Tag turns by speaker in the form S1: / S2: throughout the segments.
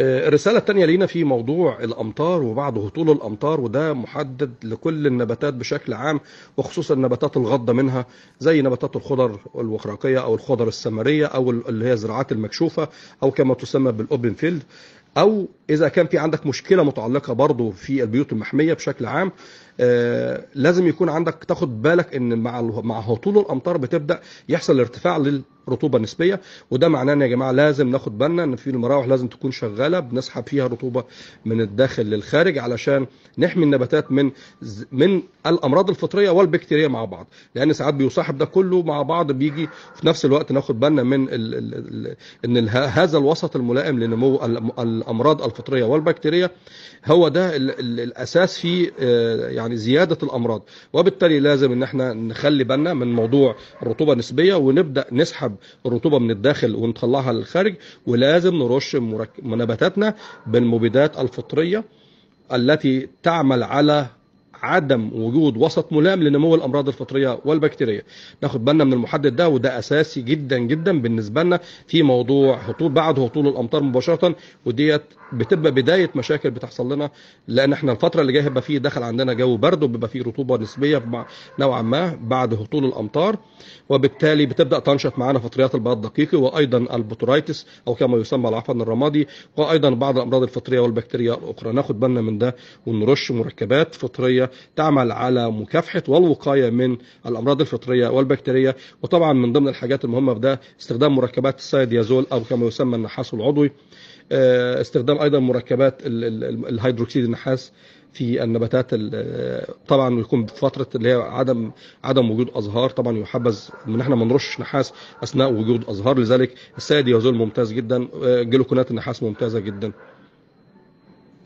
S1: الرسالة الثانية لينا في موضوع الأمطار وبعد هطول الأمطار وده محدد لكل النباتات بشكل عام وخصوصا النباتات الغضة منها زي نباتات الخضر الوخراقية أو الخضر السمرية أو اللي هي الزراعات المكشوفة أو كما تسمى بالأوبن فيلد أو إذا كان في عندك مشكلة متعلقة برضو في البيوت المحمية بشكل عام آه لازم يكون عندك تاخد بالك إن مع مع هطول الأمطار بتبدأ يحصل ارتفاع للرطوبة النسبية وده معناه إن يا جماعة لازم ناخد بالنا إن في المراوح لازم تكون شغالة بنسحب فيها رطوبة من الداخل للخارج علشان نحمي النباتات من من الأمراض الفطرية والبكتيرية مع بعض. لأن ساعات بيصاحب ده كله مع بعض بيجي في نفس الوقت ناخد بالنا من إن هذا الوسط الملائم لنمو الأمراض الفطرية والبكتيرية هو ده ال ال الأساس في يعني زيادة الأمراض. وبالتالي لازم إن إحنا نخلي بالنا من موضوع الرطوبة النسبيه ونبدأ نسحب الرطوبة من الداخل ونطلعها للخارج ولازم نرش نباتاتنا بالمبيدات الفطرية التي تعمل على عدم وجود وسط ملائم لنمو الأمراض الفطرية والبكتيرية. ناخد بالنا من المحدد ده وده أساسي جدا جدا بالنسبة لنا في موضوع هطول بعد هطول الأمطار مباشرة وديت بتبقى بداية مشاكل بتحصل لنا لأن إحنا الفترة اللي جاية هيبقى فيه دخل عندنا جو برد وبيبقى فيه رطوبة نسبية نوعا ما بعد هطول الأمطار. وبالتالي بتبدأ تنشط معانا فطريات البياض الدقيقي وأيضا ال Botrytis أو كما يسمى العفن الرمادي وأيضا بعض الأمراض الفطرية والبكتيرية الأخرى. ناخد بالنا من ده ونرش مركبات فطرية تعمل على مكافحة والوقاية من الأمراض الفطرية والبكتيرية. وطبعا من ضمن الحاجات المهمة في ده استخدام مركبات السايديازول أو كما يسمى النحاس العضوي. استخدام أيضا مركبات الهيدروكسيد النحاس في النباتات طبعا يكون بفتره اللي هي عدم عدم وجود أزهار. طبعا يحبذ ان إحنا ما نرش نحاس أثناء وجود أزهار. لذلك السايديازول ممتاز جدا. جلوكونات النحاس ممتازة جدا.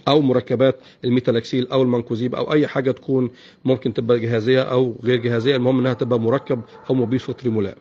S1: أو مركبات الميتالاكسيل أو المانكوزيب أو أي حاجة تكون ممكن تبقى جهازية أو غير جهازية المهم إنها تبقى مركب أو مبيد فطري ملائم